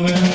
rolling.